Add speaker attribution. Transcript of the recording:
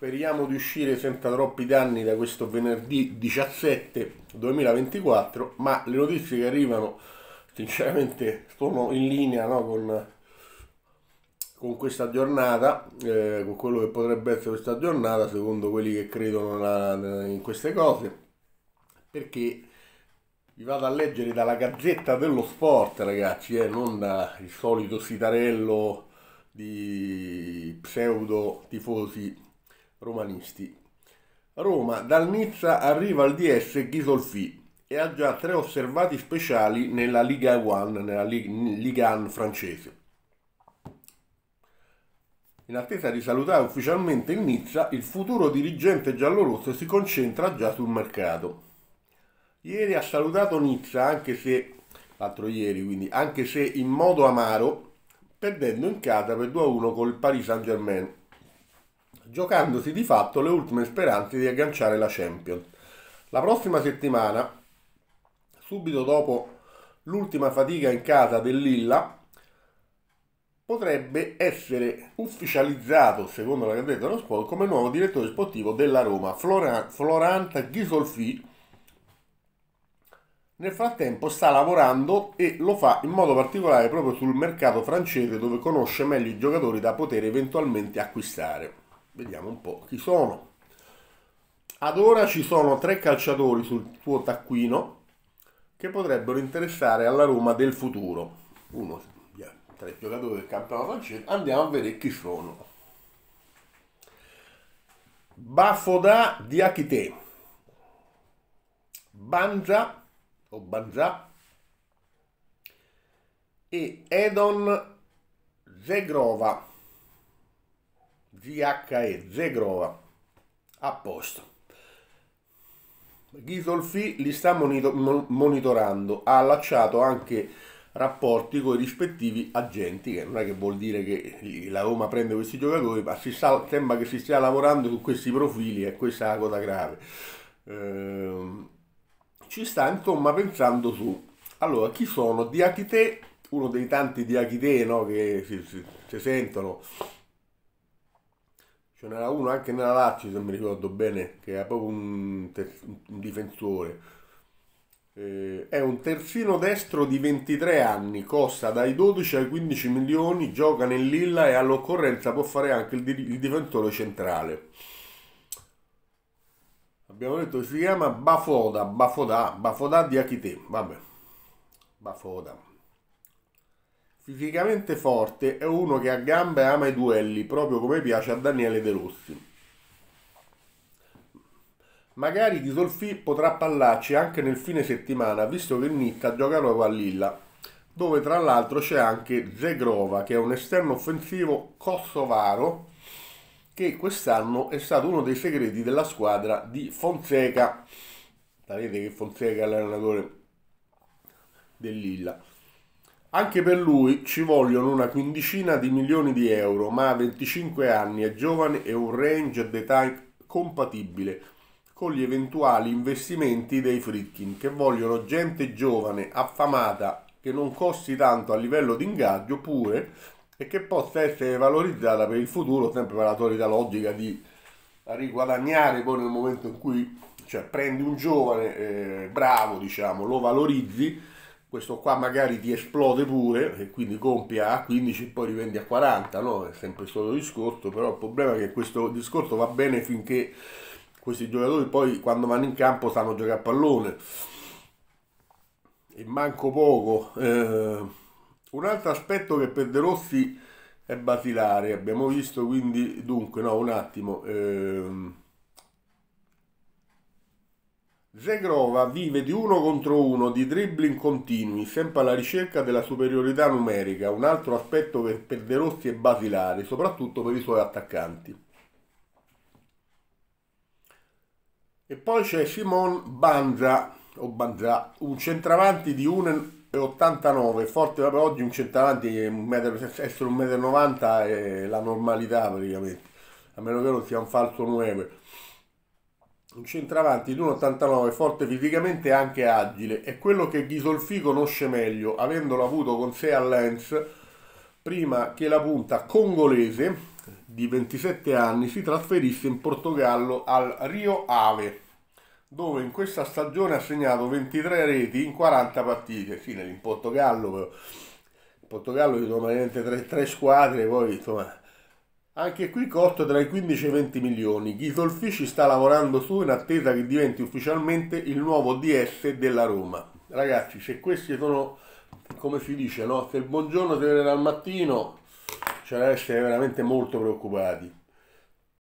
Speaker 1: Speriamo di uscire senza troppi danni da questo venerdì 17 2024, ma le notizie che arrivano sinceramente sono in linea no, con, con, questa giornata, eh, con quello che potrebbe essere questa giornata, secondo quelli che credono la, in queste cose, perché vi vado a leggere dalla Gazzetta dello Sport, ragazzi, eh, non dal solito sitarello di pseudo tifosi romanisti. Roma, dal Nizza arriva al DS Ghisolfi e ha già tre osservati speciali nella Liga 1, nella Liga 1 francese. In attesa di salutare ufficialmente il Nizza, il futuro dirigente giallorosso si concentra già sul mercato. Ieri ha salutato Nizza, anche se l'altro ieri, quindi anche se in modo amaro, perdendo in casa per 2-1 col Paris Saint-Germain giocandosi di fatto le ultime speranze di agganciare la Champions. La prossima settimana, subito dopo l'ultima fatica in casa dell'Illa, potrebbe essere ufficializzato, secondo la Gazzetta dello Sport, come nuovo direttore sportivo della Roma, Florent, Ghisolfi. Nel frattempo sta lavorando e lo fa in modo particolare proprio sul mercato francese dove conosce meglio i giocatori da poter eventualmente acquistare. Vediamo un po' chi sono. Ad ora ci sono tre calciatori sul suo taccuino che potrebbero interessare alla Roma del futuro. Uno, tre giocatori del campionato francese. Andiamo a vedere chi sono. Bafoda Diakite, Banza o Banza e Edon Zegrova. GHE, Zegrova, a posto. Ghisolfi li sta monitorando, ha allacciato anche rapporti con i rispettivi agenti, che non è che vuol dire che la Roma prende questi giocatori, ma sta, sembra che si stia lavorando su questi profili e questa è la cosa grave. Ehm, ci sta insomma pensando su. Allora, chi sono? Diachite, uno dei tanti Diachite no, che si, si, si sentono Ce n'era uno anche nella Lazio, se mi ricordo bene, che era proprio un, ter- un difensore. Eh, è un terzino destro di 23 anni, costa dai 12 ai 15 milioni, gioca nell'Illa e all'occorrenza può fare anche il, di- il difensore centrale. Abbiamo detto che si chiama Bafoda, Bafoda, Bafoda di Achite, vabbè, Bafoda. Fisicamente forte, è uno che a gambe ama i duelli, proprio come piace a Daniele De Rossi. Magari Di Solfi potrà parlarci anche nel fine settimana, visto che Nitta gioca proprio a Lilla, dove tra l'altro c'è anche Zegrova, che è un esterno offensivo kosovaro, che quest'anno è stato uno dei segreti della squadra di Fonseca. Sapete che Fonseca è l'allenatore del Lilla. Anche per lui ci vogliono una quindicina di milioni di euro, ma ha 25 anni, è giovane e un range d'età compatibile con gli eventuali investimenti dei Fritkin, che vogliono gente giovane, affamata, che non costi tanto a livello di ingaggio pure e che possa essere valorizzata per il futuro, sempre per la solita logica di riguadagnare poi nel momento in cui cioè, prendi un giovane eh, bravo, diciamo, lo valorizzi questo qua magari ti esplode pure e quindi compi a 15 e poi rivendi a 40, no? È sempre il solito discorso, però il problema è che questo discorso va bene finché questi giocatori poi quando vanno in campo sanno giocare a pallone e manco poco. Eh, un altro aspetto che per De Rossi è basilare, abbiamo visto quindi, dunque, no, un attimo. Eh, Zegrova vive di uno contro uno, di dribbling continui, sempre alla ricerca della superiorità numerica, un altro aspetto che per De Rossi è basilare, soprattutto per i suoi attaccanti. E poi c'è Simon Banza, o Banza, un centravanti di 1,89, forte proprio oggi un centravanti, metro, essere 1,90 m è la normalità praticamente, a meno che non sia un falso 9 un centravanti di 1,89 forte fisicamente e anche agile, è quello che Ghisolfi conosce meglio, avendolo avuto con sé a Lens prima che la punta congolese di 27 anni, si trasferisse in Portogallo al Rio Ave, dove in questa stagione ha segnato 23 reti in 40 partite. Sì, in Portogallo, però. In Portogallo ci sono praticamente tre, tre squadre, poi insomma anche qui costo tra i 15 e i 20 milioni. Ghisolfi ci sta lavorando su in attesa che diventi ufficialmente il nuovo DS della Roma. Ragazzi, se questi sono, come si dice, no? se il buongiorno si vede dal mattino, da essere veramente molto preoccupati.